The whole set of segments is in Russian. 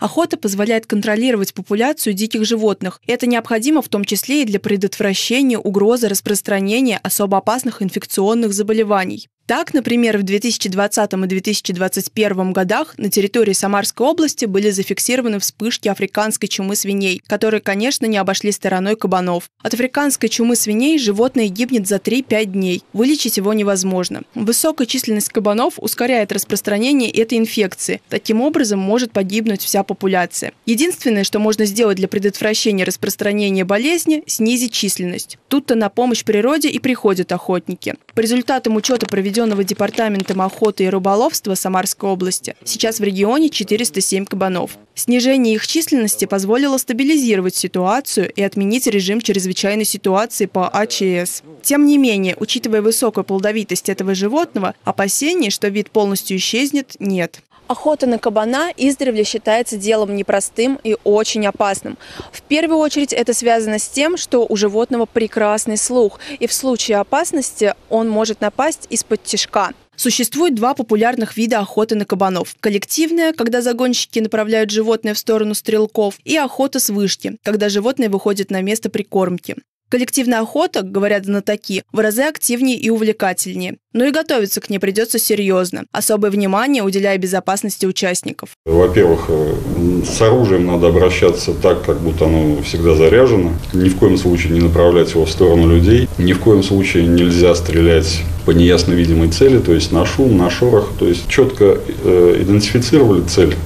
Охота позволяет контролировать популяцию диких животных. Это необходимо в том числе и для предотвращения угрозы распространения особо опасных инфекционных заболеваний. Так, например, в 2020 и 2021 годах на территории Самарской области были зафиксированы вспышки африканской чумы свиней, которые, конечно, не обошли стороной кабанов. От африканской чумы свиней животное гибнет за 3-5 дней. Вылечить его невозможно. Высокая численность кабанов ускоряет распространение этой инфекции. Таким образом, может погибнуть вся популяция. Единственное, что можно сделать для предотвращения распространения болезни – снизить численность. Тут-то на помощь природе и приходят охотники. По результатам учета проведенного проведенного Департаментом охоты и рыболовства Самарской области, сейчас в регионе 407 кабанов. Снижение их численности позволило стабилизировать ситуацию и отменить режим чрезвычайной ситуации по АЧС. Тем не менее, учитывая высокую плодовитость этого животного, опасений, что вид полностью исчезнет, нет. Охота на кабана издревле считается делом непростым и очень опасным. В первую очередь это связано с тем, что у животного прекрасный слух, и в случае опасности он может напасть из-под тишка. Существует два популярных вида охоты на кабанов. Коллективная, когда загонщики направляют животное в сторону стрелков, и охота с вышки, когда животное выходит на место прикормки. Коллективная охота, говорят знатоки, в разы активнее и увлекательнее. Но и готовиться к ней придется серьезно, особое внимание уделяя безопасности участников. Во-первых, э, с оружием надо обращаться так, как будто оно всегда заряжено. Ни в коем случае не направлять его в сторону людей. Ни в коем случае нельзя стрелять по неясно видимой цели, то есть на шум, на шорох. То есть четко э, идентифицировали цель,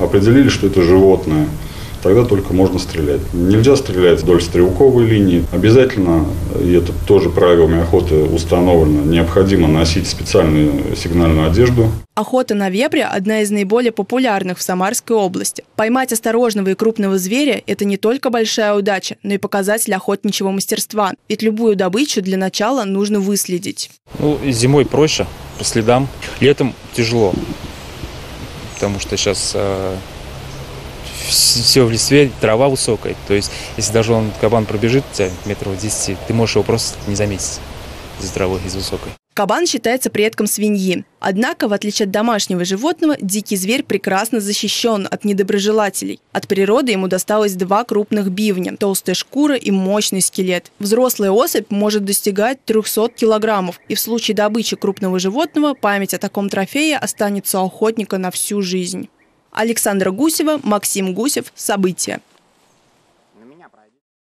определили, что это животное – тогда только можно стрелять. Нельзя стрелять вдоль стрелковой линии. Обязательно, и это тоже правилами охоты установлено, необходимо носить специальную сигнальную одежду. Охота на вепря – одна из наиболее популярных в Самарской области. Поймать осторожного и крупного зверя – это не только большая удача, но и показатель охотничьего мастерства. Ведь любую добычу для начала нужно выследить. Ну, зимой проще, по следам. Летом тяжело, потому что сейчас э, все в листве, трава высокая. То есть, если даже он, кабан пробежит тебя метров 10, ты можешь его просто не заметить из травы, из высокой. Кабан считается предком свиньи. Однако, в отличие от домашнего животного, дикий зверь прекрасно защищен от недоброжелателей. От природы ему досталось два крупных бивня, толстая шкура и мощный скелет. Взрослая особь может достигать 300 килограммов, и в случае добычи крупного животного память о таком трофее останется у охотника на всю жизнь. Александра Гусева, Максим Гусев. События.